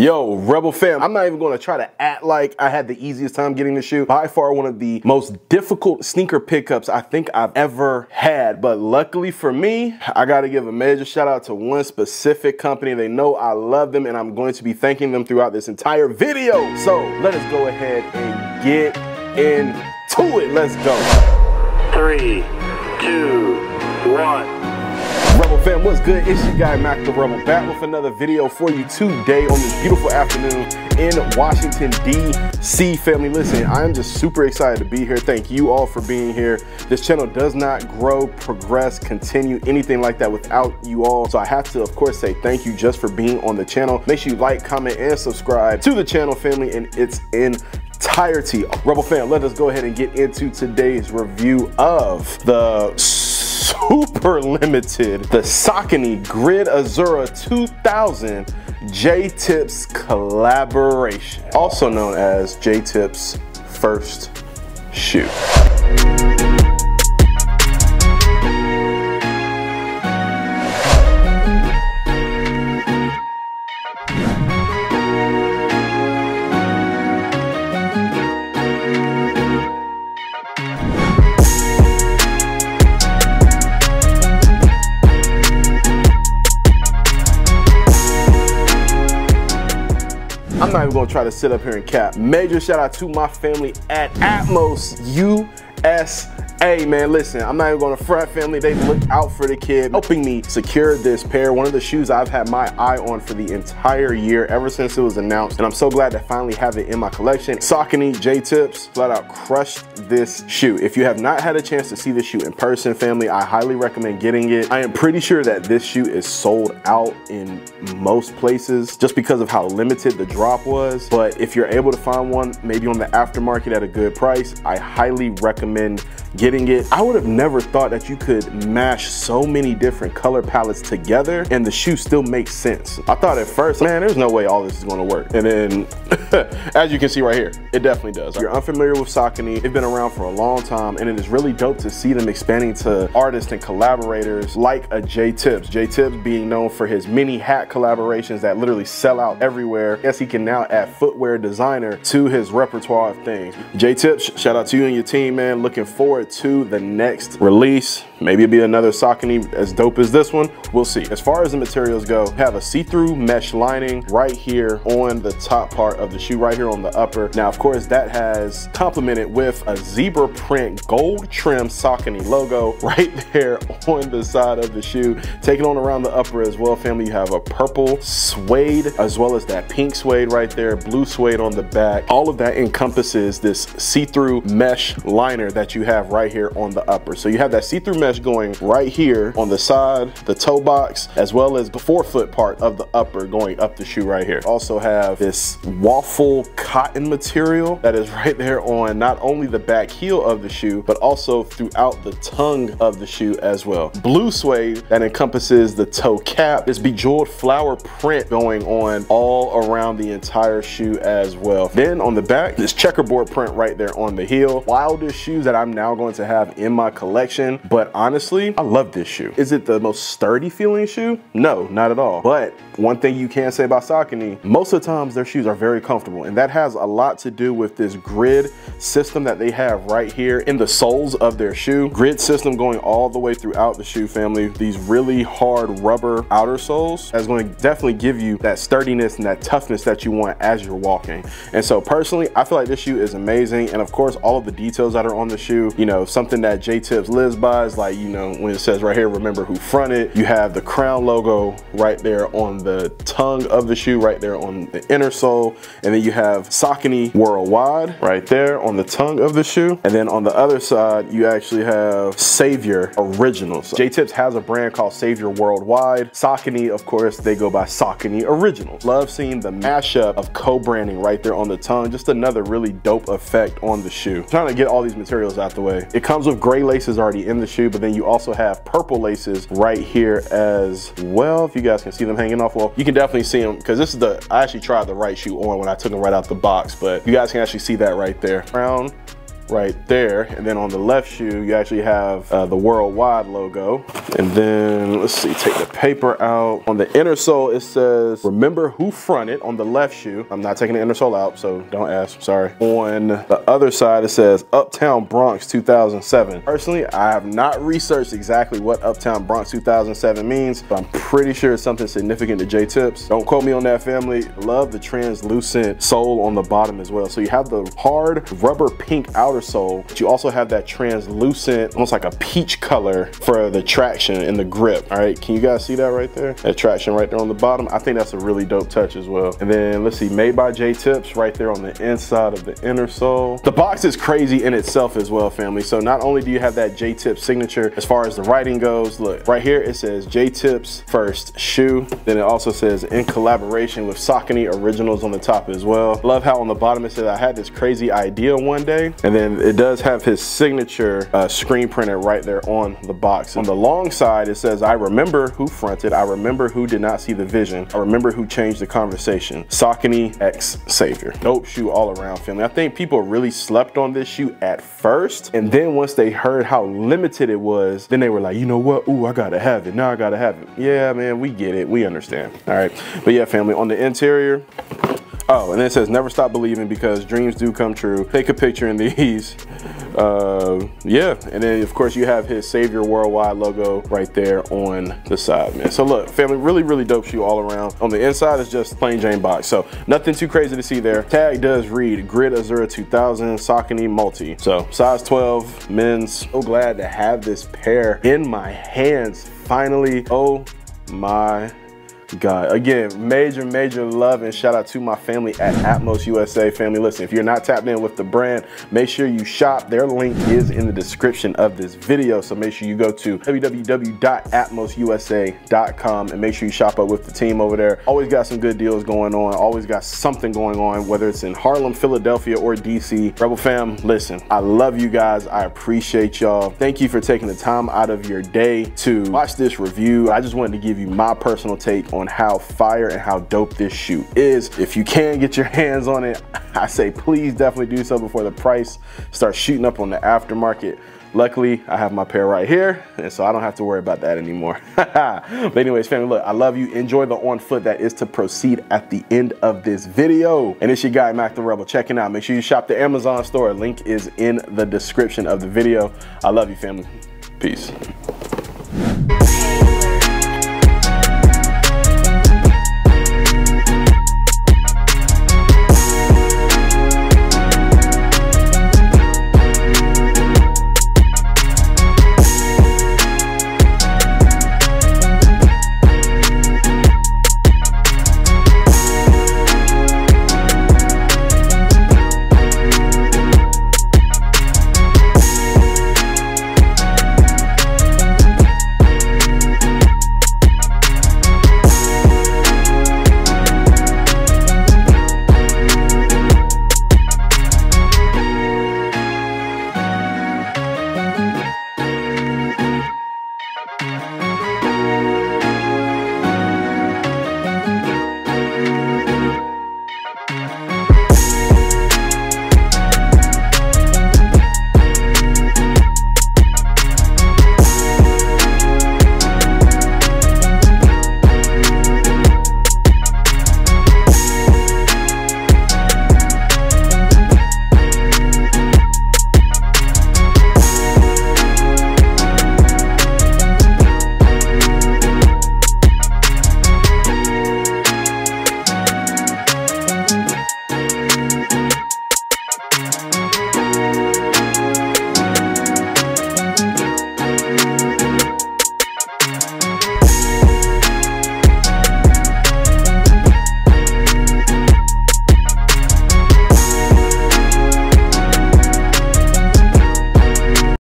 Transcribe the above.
Yo, Rebel fam, I'm not even gonna try to act like I had the easiest time getting the shoe. By far one of the most difficult sneaker pickups I think I've ever had. But luckily for me, I gotta give a major shout out to one specific company. They know I love them and I'm going to be thanking them throughout this entire video. So let us go ahead and get into it. Let's go. Three, two, one. Rebel fam, what's good? It's your guy Mac the Rebel back with another video for you today on this beautiful afternoon in Washington DC. Family, listen, I am just super excited to be here. Thank you all for being here. This channel does not grow, progress, continue, anything like that without you all. So I have to, of course, say thank you just for being on the channel. Make sure you like, comment, and subscribe to the channel, family, and its entirety. Rebel fam, let us go ahead and get into today's review of the super limited, the Saucony Grid Azura 2000 Jae Tips collaboration, also known as Jae Tips first shoe. I'm not even gonna try to sit up here and cap. Major shout out to my family at Atmos USA. Hey man, listen, I'm not even gonna front family. They looked out for the kid, helping me secure this pair. One of the shoes I've had my eye on for the entire year, ever since it was announced. And I'm so glad to finally have it in my collection. Saucony Jae Tips flat out crushed this shoe. If you have not had a chance to see this shoe in person, family, I highly recommend getting it. I am pretty sure that this shoe is sold out in most places just because of how limited the drop was. But if you're able to find one, maybe on the aftermarket at a good price, I highly recommend getting it. I would have never thought that you could mash so many different color palettes together and the shoe still makes sense. I thought at first, man, there's no way all this is gonna work. And then, as you can see right here, it definitely does. If you're unfamiliar with Saucony, they've been around for a long time and it is really dope to see them expanding to artists and collaborators like a Jae Tips. J-Tips being known for his mini hat collaborations that literally sell out everywhere. Yes, he can now add footwear designer to his repertoire of things. Jae Tips, shout out to you and your team, man. Looking forward to the next release. Maybe it'll be another Saucony as dope as this one. We'll see. As far as the materials go, have a see-through mesh lining right here on the top part of the shoe, right here on the upper. Now, of course, that has complemented with a zebra print gold trim Saucony logo right there on the side of the shoe. Taking on around the upper as well, family, you have a purple suede as well as that pink suede right there, blue suede on the back. All of that encompasses this see-through mesh liner that you have right here on the upper. So you have that see-through mesh going right here on the side, the toe box, as well as the forefoot part of the upper going up the shoe right here. Also have this waffle cotton material that is right there on not only the back heel of the shoe, but also throughout the tongue of the shoe as well. Blue suede that encompasses the toe cap, this bejeweled flower print going on all around the entire shoe as well. Then on the back, this checkerboard print right there on the heel. Wildest shoes that I'm now going to have in my collection, but honestly, I love this shoe. Is it the most sturdy feeling shoe? No, not at all. But one thing you can say about Saucony, most of the times their shoes are very comfortable and that has a lot to do with this grid system that they have right here in the soles of their shoe. Grid system going all the way throughout the shoe family. These really hard rubber outer soles going to definitely give you that sturdiness and that toughness that you want as you're walking. And so personally, I feel like this shoe is amazing. And of course, all of the details that are on the shoe, you know, something that Jae Tips lives by is like, you know, when it says right here, remember who fronted, you have the crown logo right there on the tongue of the shoe, right there on the inner sole. And then you have Saucony Worldwide right there on the tongue of the shoe. And then on the other side, you actually have Savior Originals. Jae Tips has a brand called Savior Worldwide. Saucony, of course, they go by Saucony Originals. Love seeing the mashup of co-branding right there on the tongue. Just another really dope effect on the shoe. I'm trying to get all these materials out the way. It comes with gray laces already in the shoe, but then you also have purple laces right here as well. If you guys can see them hanging off, well, you can definitely see them because this is the, I actually tried the right shoe on when I took them right out the box, but you guys can actually see that right there. Brown right there. And then on the left shoe, you actually have uh, the worldwide logo. And then let's see, take the paper out. On the inner sole, it says, remember who fronted on the left shoe. I'm not taking the inner sole out, so don't ask, sorry. On the other side, it says Uptown Bronx 2007. Personally, I have not researched exactly what Uptown Bronx 2007 means, but I'm pretty sure it's something significant to Jae Tips. Don't quote me on that family. Love the translucent sole on the bottom as well. So you have the hard rubber pink outer sole, but you also have that translucent, almost like a peach color for the traction and the grip. All right, can you guys see that right there? That traction right there on the bottom. I think that's a really dope touch as well. And then let's see, made by Jae Tips right there on the inside of the inner sole. The box is crazy in itself as well, family. So not only do you have that Jae Tips signature as far as the writing goes, look, right here it says Jae Tips first shoe. Then it also says in collaboration with Saucony Originals on the top as well. Love how on the bottom it says I had this crazy idea one day. And then it does have his signature uh, screen printed right there on the box. On the long side, it says, I remember who fronted. I remember who did not see the vision. I remember who changed the conversation. Saucony X Savior. Dope shoe all around, family. I think people really slept on this shoe at first. And then once they heard how limited it was, then they were like, you know what? Ooh, I gotta have it. Now I gotta have it. Yeah, man, we get it. We understand. All right. But yeah, family, on the interior, Oh, and it says never stop believing because dreams do come true. Take a picture in these. Uh, yeah, and then of course you have his Savior Worldwide logo right there on the side, man. So look, family, really, really dope shoe all around. On the inside is just plain Jane box, so nothing too crazy to see there. Tag does read Grid Azura 2000 Saucony Multi. So size 12, men's. So glad to have this pair in my hands finally. Oh my God. Again, major, major love and shout out to my family at Atmos USA. Family, listen, if you're not tapped in with the brand, make sure you shop. Their link is in the description of this video. So make sure you go to www.atmosusa.com and make sure you shop up with the team over there. Always got some good deals going on. Always got something going on, whether it's in Harlem, Philadelphia, or DC. Rebel fam, listen, I love you guys. I appreciate y'all. Thank you for taking the time out of your day to watch this review. I just wanted to give you my personal take on on how fire and how dope this shoe is. If you can get your hands on it, I say please definitely do so before the price starts shooting up on the aftermarket. Luckily, I have my pair right here, and so I don't have to worry about that anymore. but anyways, family, look, I love you. Enjoy the on foot that is to proceed at the end of this video. And it's your guy, Mac the Rebel, checking out. Make sure you shop the Amazon store. Link is in the description of the video. I love you, family. Peace.